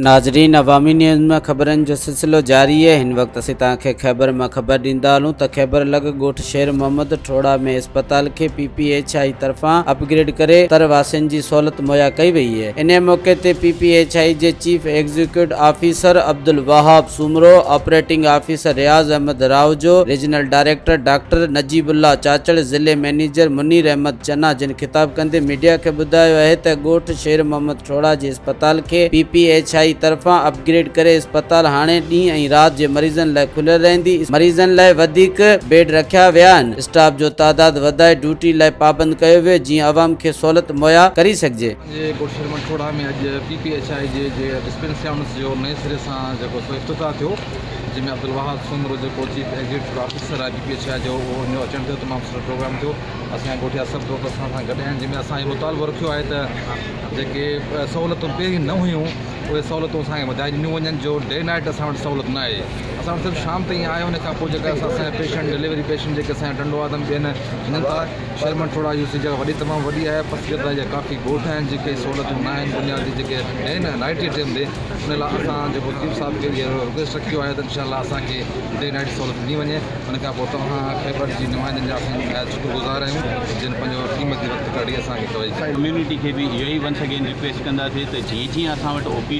नाज़रीन, अवामी न्यूज़ में ख़बरनि जो सिलसिलो जारी आहे हिन वक़्तु असीं तव्हांखे ख़ैबर माँ ख़बर ॾींदा हलूं त ख़ैबर लॻ ॻोठ शेर मोहम्मद ठोड़ा में इस्पताल खे पी पी एच आई तरफ़ां अपग्रेड करे तरवासियुनि जी सहूलियत मुहैया कई वई आहे इन मौक़े ते P P H I J chief executive officer Abdul Wahab Soomro, operating officer Riaz Ahmed Rawjo regional director doctor Najibullah Chachar, ज़िले मैनेजर मुनीर अहमद चन्ना जिन ख़िताब कंदे मीडिया खे ॿुधायो आहे त शेर मोहम्मद ठोड़ा जे इस्पताल खे पी तरफ़ां अपग्रेड करे इस्पताल। हाणे ॾींहं ऐं राति जे मरीज़नि लाइ खुलियल रहंदी। मरीज़नि लाइ बेड रखिया विया आहिनि। स्टाफ जो तादादु वधाए ड्यूटी लाइ पाबंद वियो, जीअं आवाम खे सहूलियत मुहैया करी सघिजे। जे जे जे जो नए सिरे सां जेको सो इफ़्तिताह अब्दुल वहाब सुमरो जेको chief executive officer P H I जो, उहो हिन जो अचणु थियो, तमामु सुठो प्रोग्राम थियो। असांजा ॻोठिया सभु दोस्त असां सां गॾु आहिनि जंहिंमें असां इहो मुतालबो रखियो आहे त जेके सहूलियतूं न हुयूं उहे सहूलियतूं असांखे वधाए ॾिनियूं वञनि, जो डे नाइट असां वटि सहूलियत न आहे असां शाम ताईं आहे हुन पेशेंट डिलीवरी पेशेंट जेके असांजा डंडो वादम ॿियनि हिननि था। शर्मन थोरा यूस जॻह वॾी तमामु वॾी आहे पसगत जा काफ़ी ॻोठ आहिनि, जेके सहूलियतूं न बुनियादी जेके आहिनि नाइट जे टाइम ते। हुन लाइ असां जेको रिक्वेस्ट रखियो आहे त इनशा असांखे डे नाइट सहूलियत ॾिनी वञे। हुन खां पोइ तव्हां ख़ैबर जी नुमाइंदनि शुक्रगुज़ार आहियूं, जिन क़ीमती वक़्तु कढी असांखे तवजो। कम्यूनिटी खे बि इहो रिक्वेस्ट कंदासीं त जीअं जीअं ओ पी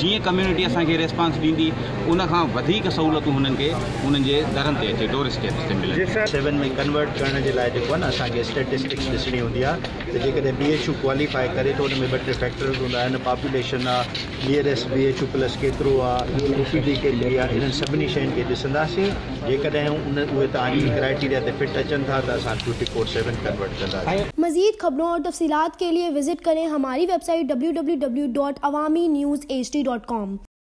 जीअं कम्यूनिटी असांखे रिस्पॉन्स ॾींदी उनखां वधीक सहूलियतूं हुननि खे उन्हनि जे दरनि ते अचे डोर स्टेप्स ते मिलनि। सेवन में कन्वर्ट करण जे लाइ जेको आहे न असांखे स्टेटिस्टिक्स ॾिसणी हूंदी आहे। त जेकॾहिं बी एच यू क्वालीफाई करे थो हुन में ॿ टे फैक्टर्स हूंदा आहिनि। पॉपुलेशन आहे nearest B H U plus केतिरो आहे ओ पी केतिरी आहे हिननि सभिनी शयुनि खे ॾिसंदासीं। जेकॾहिं उन उहे तव्हांजी क्राइटेरिया ते फिट अचनि था त असां ट्वेंटी फोर सेवन कन्वर्ट कंदासीं। मजीद खबरों और तफसीत के लिए विज़िट करें हमारी website W W W dot Awami news H D dot com